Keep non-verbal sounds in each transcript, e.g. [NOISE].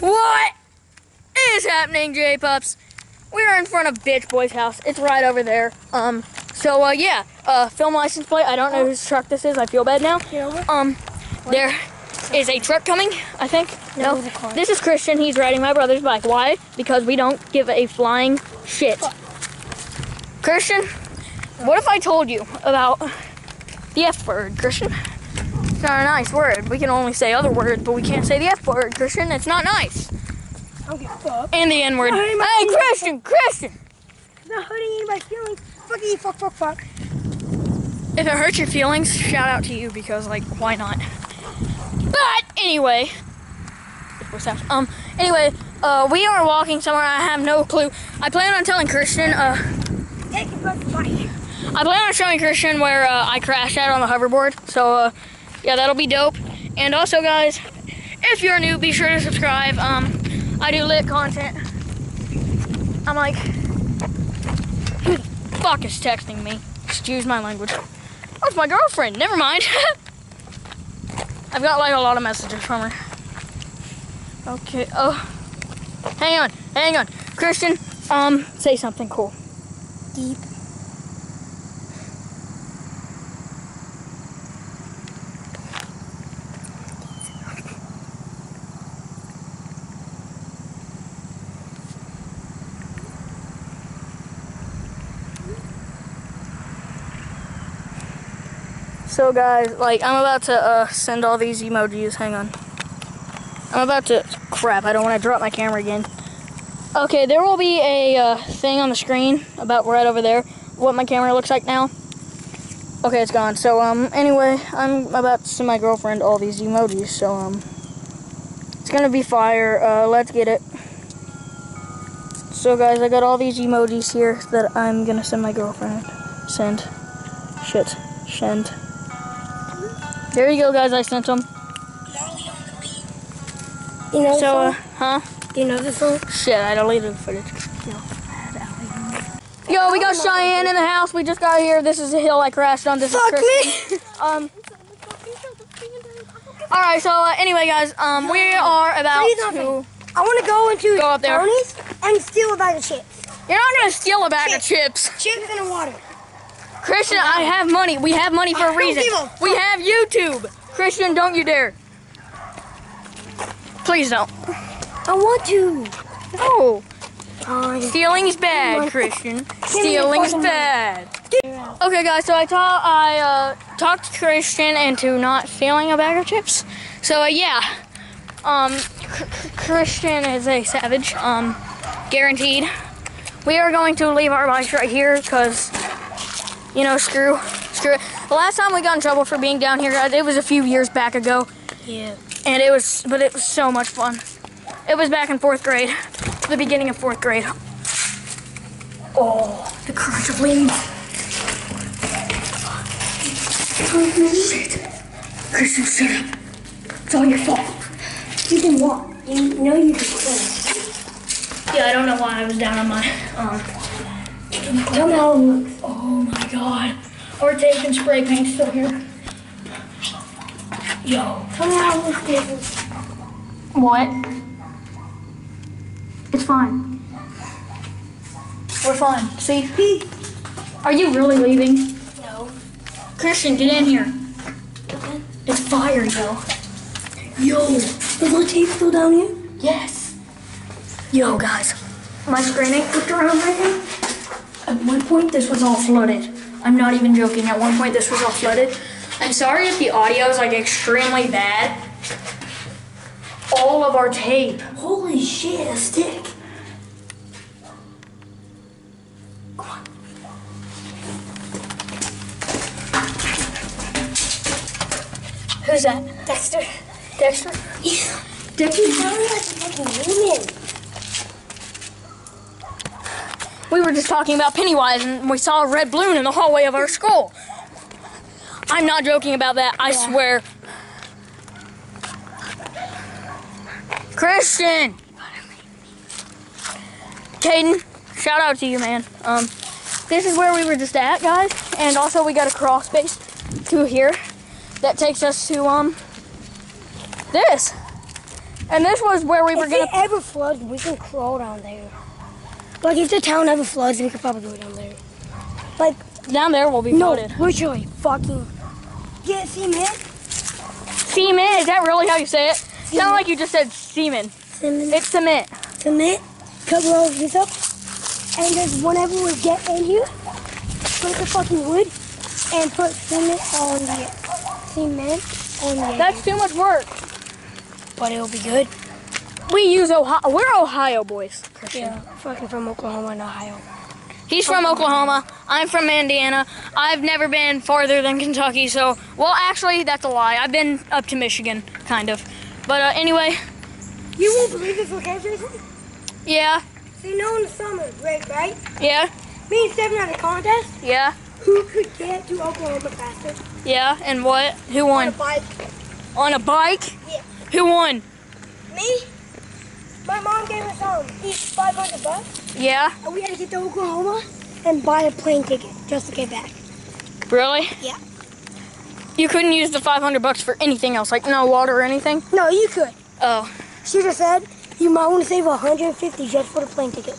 What is happening, J Pups? We're in front of Bitch Boy's house. It's right over there. Um, so uh, yeah, uh, film license plate. I don't know whose truck this is. I feel bad now. Um, there is a truck coming. I think. No, this is Christian. He's riding my brother's bike. Why? Because we don't give a flying shit. Christian, what if I told you about the F word, Christian? It's not a nice word. We can only say other words, but we can't say the F word, Christian. It's not nice. Give fuck. And the N word. Hey, Christian, Christian! It's not hurting anybody's feelings. Fuck you, fuck, fuck, fuck. If it hurts your feelings, shout out to you because, like, why not? But anyway, what's that? Um. Anyway, uh, we are walking somewhere. I have no clue. I plan on telling Christian. Uh, Take it back to. I plan on showing Christian where uh, I crashed out on the hoverboard. So, uh, yeah, that'll be dope. And also, guys, if you're new, be sure to subscribe. Um, I do lit content. I'm like, who the fuck is texting me? Excuse my language. Oh, it's my girlfriend. Never mind. [LAUGHS] I've got like a lot of messages from her. Okay. Oh, hang on, hang on, Christian. Um, say something cool. Deep. So guys, like I'm about to uh, send all these emojis. Hang on. I'm about to. Crap! I don't want to drop my camera again. Okay, there will be a uh, thing on the screen about right over there. What my camera looks like now. Okay, it's gone. So um, anyway, I'm about to send my girlfriend all these emojis. So um, it's gonna be fire. Uh, let's get it. So guys, I got all these emojis here that I'm gonna send my girlfriend. Send. Shit. Send. There you go, guys. I sent them. You know So, uh, huh? Do you know this song? Shit, I deleted the footage. Yo, we got Cheyenne in the house. We just got here. This is the hill I crashed on. This Fuck is Christian. [LAUGHS] Um. All right. So uh, anyway, guys, um, we are about to. I want to go into Go up there. Tony's and steal a bag of chips. You're not gonna steal a bag of chips, Chips and water. Christian. I have money. We have money for a reason. a We have YouTube. Christian, don't you dare. Please don't. I want to. Oh, Oh, stealing's bad, Christian. me Stealing's bad. Okay, guys. So I taught I uh, talked Christian into not stealing a bag of chips. So uh, yeah, um, Christian is a savage. Um, guaranteed. We are going to leave our bikes right here because, you know, screw, screw it. The last time we got in trouble for being down here, guys, it was a few years back ago, Yeah. and it was, but it was so much fun. It was back in fourth grade, the beginning of fourth grade. Oh, the crunch of leaves. Shit. Christian, shut up. It's all your fault. You can walk. You know you can swim. Yeah, I don't know why I was down on my, um, Tell me how it looks. oh my god. Our tape and spray paint still here. Yo. Tell me how it looks. What? It's fine. We're fine. See? [LAUGHS] Are you really leaving? No. Christian, get in here. It's fire, yo. Yo. Is the tape still down here? Yes. Yo, guys. My screen ain't flipped around right now. At one point, this was all flooded. I'm not even joking. At one point, this was all flooded. I'm sorry if the audio is like extremely bad. All of our tape. Holy shit, a stick. Who's that? Dexter. Dexter? He's Dexter? sounding like a fucking human. We were just talking about Pennywise and we saw a red balloon in the hallway of our school. I'm not joking about that, I Yeah. swear. Christian! Kayden, shout out to you, man. Um, this is where we were just at, guys. And also we got a crawl space to here that takes us to, um, this. And this was where we were gonna. If it ever floods, we can crawl down there. Like if the town ever floods, we could probably go down there. Like Down there will be no, flooded. literally, fucking get cement, Cement? Is that really how you say it? Sound like you just said semen. cement, It's cement. cement, cover all of this up, and just whenever we get in here, put the fucking wood and put cement on the cement on the. That's too much work. but it'll be good. We use Ohio. We're Ohio boys. Christian. Yeah, fucking from Oklahoma and Ohio. He's from Oklahoma. I'm from Indiana. I've never been farther than Kentucky, so well, actually, that's a lie. I've been up to Michigan, kind of. But uh, anyway, You won't believe this, okay, Jason? yeah, So you know in the summer break, right? yeah, Me and Stephen had a contest. yeah, Who could get to Oklahoma faster? yeah. And what? Who won? On a bike. On a bike? Yeah. Who won? Me? My mom gave us um each 500 bucks, Yeah, and we had to get to Oklahoma and buy a plane ticket just to get back. really? Yeah. You couldn't use the 500 bucks for anything else, like no water or anything? No, you could. Oh, She just said you might want to save 150 just for the plane ticket.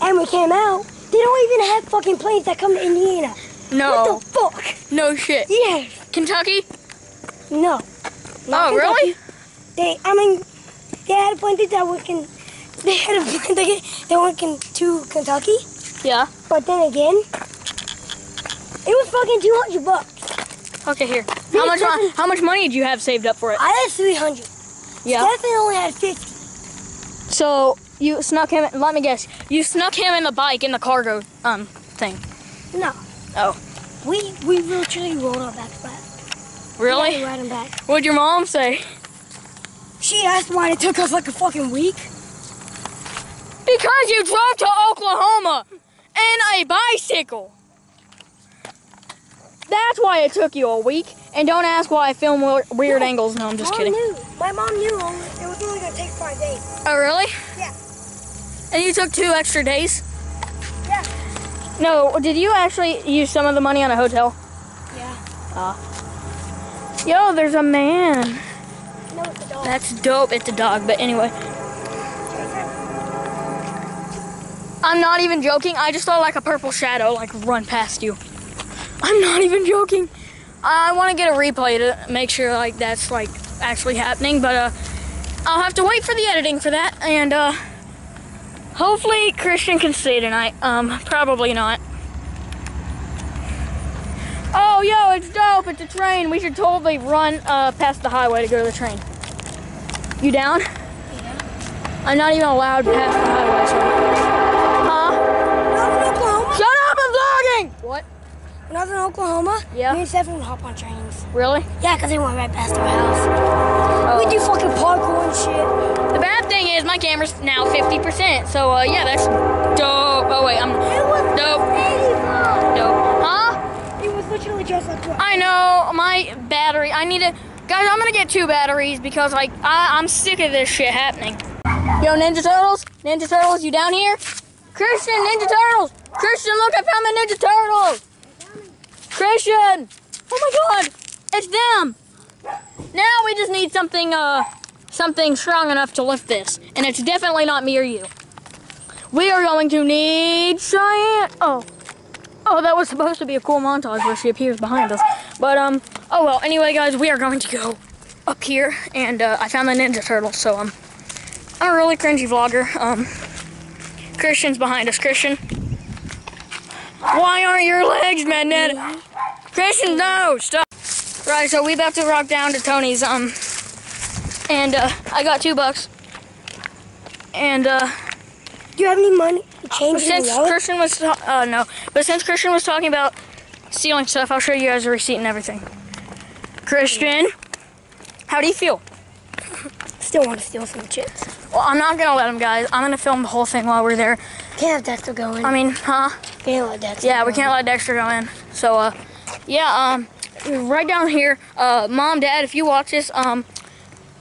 And we came out. They don't even have fucking planes that come to Indiana. no. What the fuck? No shit. Yeah. Kentucky? No. Not Oh, really? They, I mean, they had a plane ticket that went can, they had a plane ticket that went can, to Kentucky, Yeah. but then again, it was fucking 200 bucks. Okay, here. How much, how much money did you have saved up for it? I had 300. Yeah. Stephen only had 50. So you snuck him. Let me guess. You snuck him in the bike in the cargo um thing. No. Oh, We we literally rolled our back. We really? to ride 'em back. What'd your mom say? She asked why it took us like a fucking week. Because you drove to Oklahoma in a bicycle. That's why it took you a week. And don't ask why I film weird No. angles. No, I'm just kidding. Knew. My mom knew it was only gonna take five days. Oh, really? Yeah. And you took two extra days? Yeah. No, did you actually use some of the money on a hotel? Yeah. Ah. Yo, there's a man. No, it's a dog. That's dope. It's a dog, but anyway. I'm not even joking. I just saw like a purple shadow like run past you. I'm not even joking. I want to get a replay to make sure like that's like actually happening, but uh I'll have to wait for the editing for that and uh hopefully Christian can stay tonight. Um probably not. Oh, yo, it's dope. It's a train. We should totally run uh, past the highway to go to the train. You down? Yeah. I'm not even allowed past the highway, so. Huh? When I was in Oklahoma, Shut up, I'm vlogging! What? when I was in Oklahoma, Yeah. me and Stephen would hop on trains. Really? Yeah, because they went right past our house. We do fucking parkour and shit. The bad thing is my camera's now 50%, so uh, yeah, that's dope. Oh, wait, I'm It Just like what? I know, my battery, I need to, guys, I'm gonna get two batteries because, like, I, I'm sick of this shit happening. Yo, Ninja Turtles? Ninja Turtles, you down here? Christian, Ninja Turtles! Christian, look, I found the Ninja Turtles! Christian! Oh my god! It's them! Now we just need something, uh, something strong enough to lift this. And it's definitely not me or you. We are going to need Cheyenne. Oh. Oh, that was supposed to be a cool montage where she appears behind us. But, um, oh well. Anyway, guys, we are going to go up here. And, uh, I found the Ninja Turtle, so, um, I'm a really cringy vlogger. Um, Christian's behind us. Christian. Why aren't your legs, man? Christian, no, stop. Right, so we about to rock down to Tony's, um, and, uh, I got two bucks. And, uh, Do you have any money? Change since? Christian was, uh, no, but since Christian was talking about stealing stuff, I'll show you guys a receipt and everything. Christian, how do you feel? [LAUGHS] Still want to steal some chips. Well, I'm not gonna let him, guys. I'm gonna film the whole thing while we're there. Can't have Dexter go in. I mean, huh? Can't let Dexter Yeah, we can't let Dexter go in. So, uh, yeah, um, right down here, uh, mom, dad, if you watch this, um.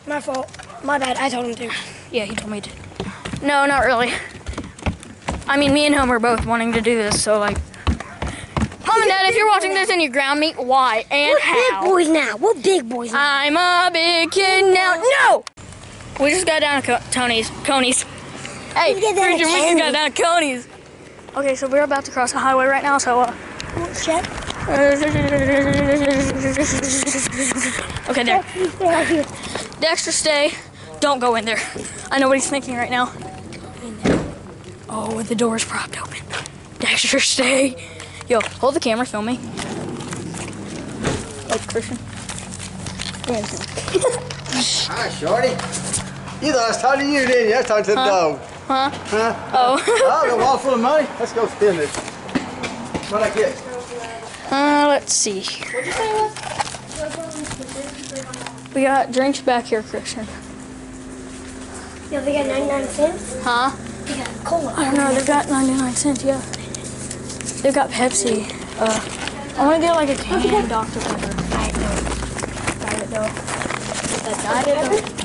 My fault. My bad. I told him to. yeah, he told me to. No, not really. I mean, me and him are both wanting to do this, so like, mom and dad, if you're watching this and you ground me, why and We're how? big boys now. We're big boys now. I'm a big kid now. No! We just got down to Tony's. Coney's. Hey, We get down we just got down to Coney's. Okay, so we're about to cross the highway right now, so uh, Check. Okay, there. Check. You stay out here. Dexter, stay. Don't go in there. I know what he's thinking right now. Oh, the door's propped open. Dexter, stay. Yo, hold the camera, film me. Like Christian. [LAUGHS] Hi, Shorty. You thought I was talking to you, didn't you? I was talking to the dog. Huh? Huh? Oh. Oh, got a wallet full of money? Let's go spend it. What'd I get? uh, let's see. What you saying? We got drinks back here, Christian. Yo, they got 99 cents. Huh? They got cola. I don't know. They've got 99 cents. Yeah. They've got Pepsi. Uh, I want to get like a can Dr Pepper. Diet Coke. Diet Coke. That Diet Coke.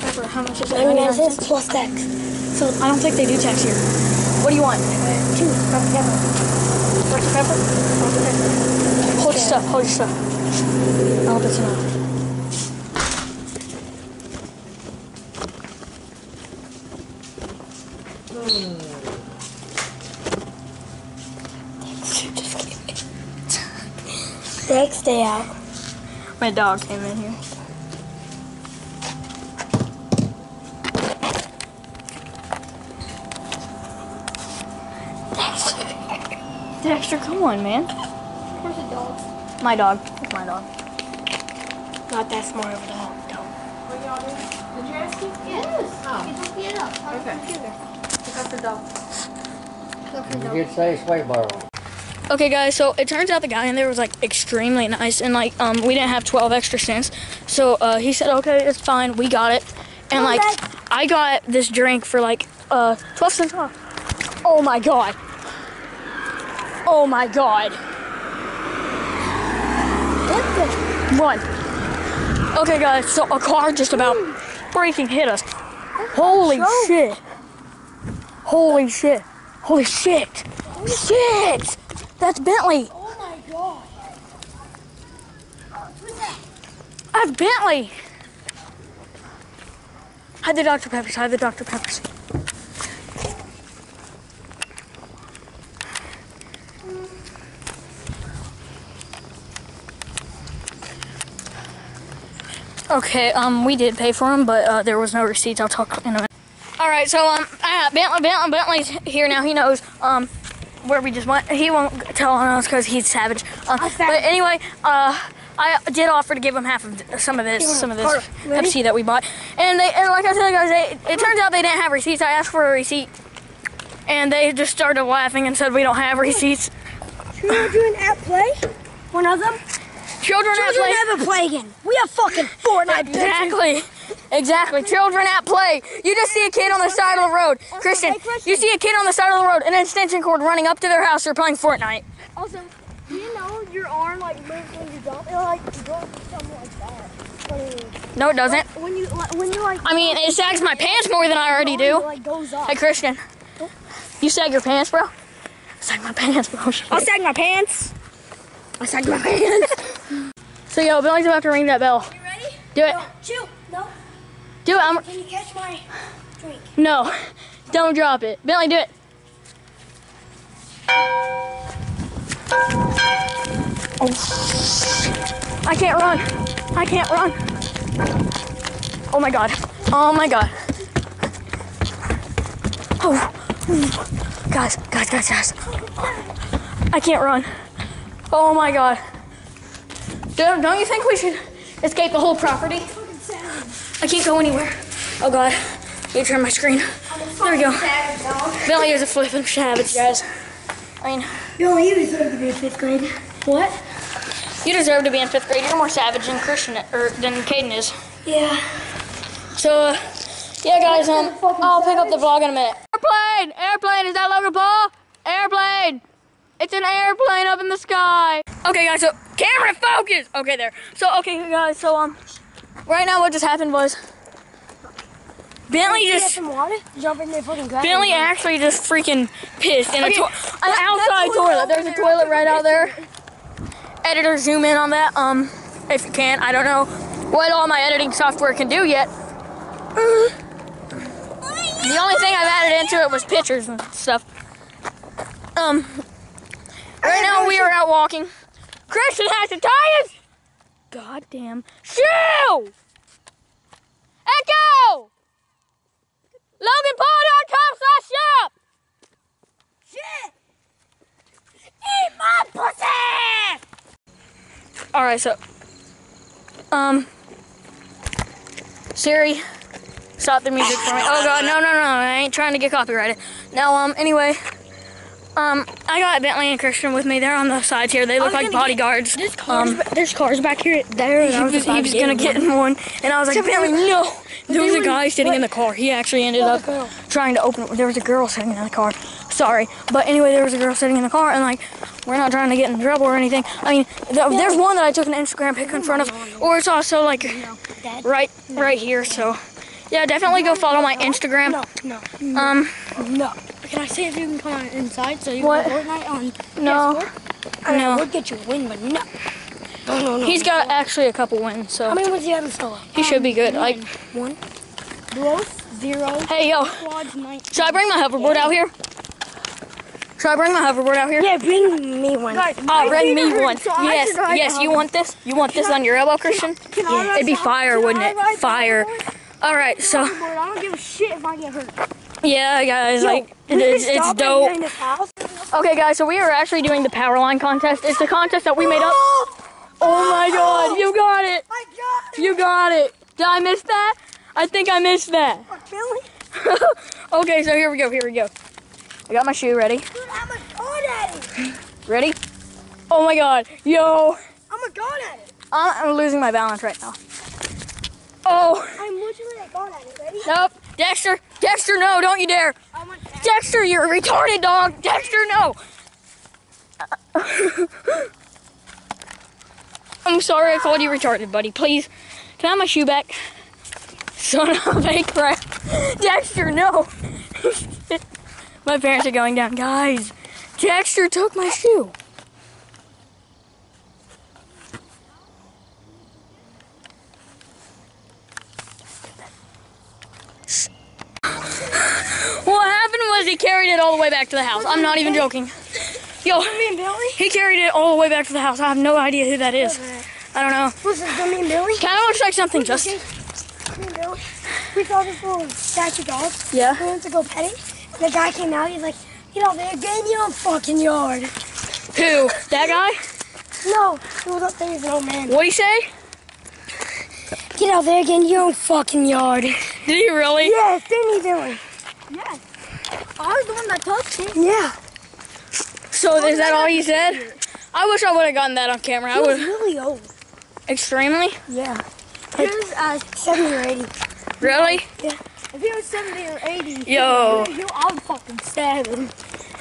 Pepper. How much is that? 99 cents plus tax. So I don't think they do tax here. What do you want? Two. Dr. Pepper. Dr Pepper. Dr Pepper. Hold your stuff. Hold your stuff. I hope it's enough. [LAUGHS] Dex, stay out. My dog came in here. Dexter, come on, man. Where's the dog? My dog. It's my dog. Not that smart of a dog. dog. What y'all do? Did you ask him? Yes. Oh. You look it up on Okay. the computer. Look up the dog. Look for You the did say sweet bar. Okay, guys. So it turns out the guy in there was like extremely nice, and like um we didn't have 12 extra cents, so uh he said okay, it's fine, we got it, and like I got this drink for like uh 12 cents off. Oh my god. Oh my god. What Run. Okay, guys. So a car just about breaking hit us. Holy shit. Holy shit. Holy shit. Holy shit. That's Bentley. Oh my god. That's Bentley. Hide the Dr. Peppers. Hide the Dr. Peppers. Okay, um, we did pay for them, but uh, there was no receipts. I'll talk in a minute. All right, so um, uh, Bentley, Bentley, Bentley's here now. He knows um where we just went. He won't tell on us because he's savage. Um, but anyway, uh, I did offer to give him half of some of this, some of this ready? Pepsi that we bought, and they and like I said, guys, they, it turns out they didn't have receipts. I asked for a receipt, and they just started laughing and said we don't have receipts. Children at play? One of them? Children, at Children play. never play again. We have fucking Fortnite, bitches. Exactly. Children at play. You just see a kid on the side of the road. Christian, hey, Christian. you see a kid on the side of the road, an extension cord running up to their house. They're playing Fortnite. Also, do you know your arm like moves when you jump? It like goes something like that. No, it doesn't. when you like, when you like. I mean, it sags my pants more than I already do. like goes up. Hey, Christian, you sag your pants, bro? Sag my pants, bro. I'll sag my pants. I sag my pants. [LAUGHS] So, yo, Billy's about to ring that bell. you ready? Do it. No, chew. No. Do it. I'm, Can you catch my drink? no, don't drop it. Billy, do it. Oh. I can't run. I can't run. Oh my god. Oh my god. Oh. Guys, guys, guys, guys. I can't run. Oh my god. Don't, don't you think we should escape the whole property? I can't go anywhere. Oh god. You turn my screen. There we go. Billy is a flipping savage, guys. I mean, You only deserve to be in fifth grade. what? You deserve to be in fifth grade. You're more savage than Christian or than Kayden is. Yeah. So, uh, yeah, guys. Um, I'll pick up the vlog in a minute. Airplane, airplane. Is that Logan Paul? Airplane. It's an airplane up in the sky. Okay, guys. So, camera focus. Okay, there. So, okay, guys. So, um, right now, what just happened was Bentley just. Jump in there, fucking grab Bentley actually just freaking pissed in a Okay, to- an outside toilet There's a toilet right out there. Editor, zoom in on that. Um, if you can, I don't know. what all my editing software can do yet. The only thing I've added into it was pictures and stuff. Um, right now we are out walking. Christian has the tires. God damn. Shoe! Echo! LoganPaul.com slash shop! Shit! Eat my pussy! Alright, so. Um. Siri, stop the music for me. Oh god, no, no, no, I ain't trying to get copyrighted. Now, um, anyway. Um, I got Bentley and Christian with me. They're on the sides here. They look like bodyguards. There's cars, Um, there's cars back here. There, and I he was was, he was gonna get get in one, and I was like, Bentley, no. [LAUGHS] There was a guy sitting in the car. He actually ended up trying to open. it. There was a girl sitting in the car. Sorry, but anyway, there was a girl sitting in the car, and like, we're not trying to get in trouble or anything. I mean, th- there's one that I took an Instagram pic in front of, or it's also like right, right here. So, yeah, definitely go follow my Instagram. No, no, Um, no. Can I see if you can come on inside so you What? can Fortnite on no, I mean, I no. would get you a win, but no. No, no, no. He's got actually a couple wins, so. How so many wins do you have in solo? he should be good. Like, One. Growth, zero. hey, yo, Quads, should I bring my hoverboard out here? Should I bring my hoverboard out here? Yeah, bring me one. Oh, bring me one. Yes, yes. You want this? You want this on your elbow, Christian? Yeah, It'd be fire, wouldn't it? Fire. All right, so I don't give a shit if I get hurt. Yeah, guys, like it is, it's dope. Okay, guys, so we are actually doing the power line contest. It's a contest that we made up. [GASPS] Oh my God, you oh got it! I got You got it! Did I miss that? I think I missed that. Really? [LAUGHS] okay, so here we go. Here we go. I got my shoe ready. Dude, I'm a god at it. Ready? Oh my God, yo! I'm a god at it. I'm losing my balance right now. Oh. I'm literally a god at it. Ready? Nope. Dexter, Dexter, no, don't you dare. Dexter, you're a retarded dog. Dexter, no. I'm sorry I called you retarded, buddy. Please, can I have my shoe back? Son of a crap. Dexter, no. [LAUGHS] my parents are going down. Guys, Dexter took my shoe. What happened was he carried it all the way back to the house. I'm not even joking. Yo, Me and Billy? he carried it all the way back to the house. I have no idea who that is. I don't know. Was it me and Billy? Kind of looks like something just. Me and Billy. We saw this little statue dog. Yeah. We went to go pet it. The guy came out. He's like, get out there, get in your own fucking yard. Who? That guy? No, he was up there. He's an old man. What'd he say? Get out there, get in your own fucking yard. Did he really? Yes, didn't he, Billy? Yes. I was the one that touched it. Yeah. So is that all he said? I wish I would have gotten that on camera. I He was really old. extremely. Yeah. He was uh, 70 or 80. Really? Yeah. If he was 70 or 80, Yo. he, he, I would fucking stab him.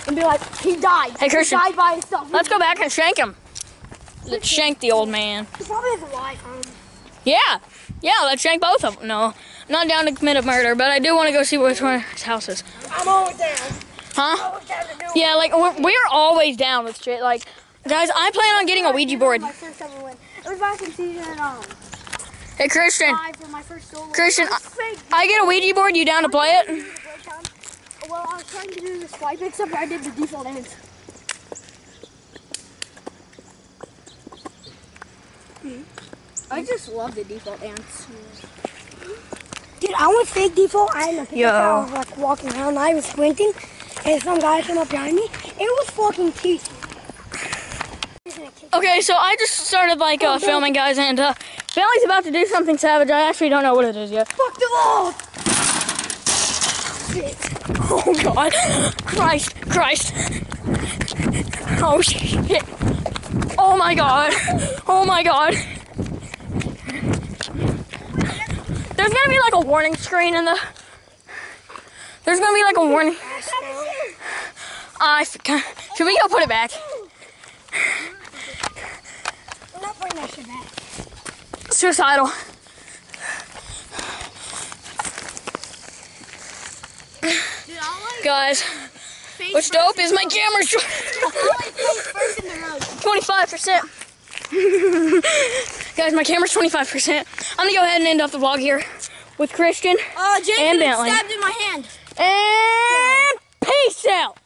And be like, he died. Hey, Christian. He died by himself. Let's go back and shank him. Let's shank the old man. He probably has a wife. Um, Yeah. Yeah, let's shank both of them. No, I'm not down to commit a murder, but I do want to go see which one his house is. I'm always down. Huh? Always down to do Yeah, like we're, we're always down with shit. Like, guys, I plan on getting a Ouija board. My first ever win. It was back in season um, Hey, Christian, my first solo. Christian, I. I get a Ouija board. You down to play it? Well, I was trying to do the swipe, except I did the default dance. I just love the default dance. Dude, I went fake default. I had a picture. I was like walking around. I was squinting, and some guy came up behind me. It was fucking teeth. Okay, so I just started like uh, filming, guys, and uh, Bentley's about to do something savage. I actually don't know what it is yet. Fuck the law. Oh God, Christ, Christ. Oh shit. Oh my God. Oh my God. There's gonna be like a warning screen in the. There's gonna be like a warning. I f- should we go put it back? I'm not putting that shit back. Suicidal. Dude, I like Guys, what's dope is my camera's I like face first in the road. 25%. Guys, my camera's 25%. I'm gonna go ahead and end off the vlog here with Christian uh, Jason and Bentley. stabbed in my hand. And peace out.